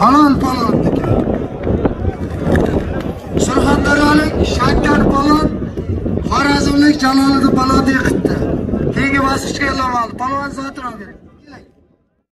halol polonniki surxondaryolik Shakkar polon xorazmlik jaloliddin polonni yiqitdi keyingi bosqichga yo'llanma oldi. Polvon zotrovga